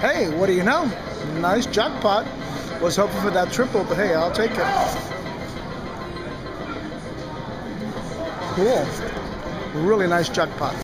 Hey, what do you know? Nice jackpot. Was hoping for that triple, but hey, I'll take it. Cool. Really nice jackpot.